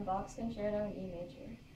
unbox and share it on eMajor.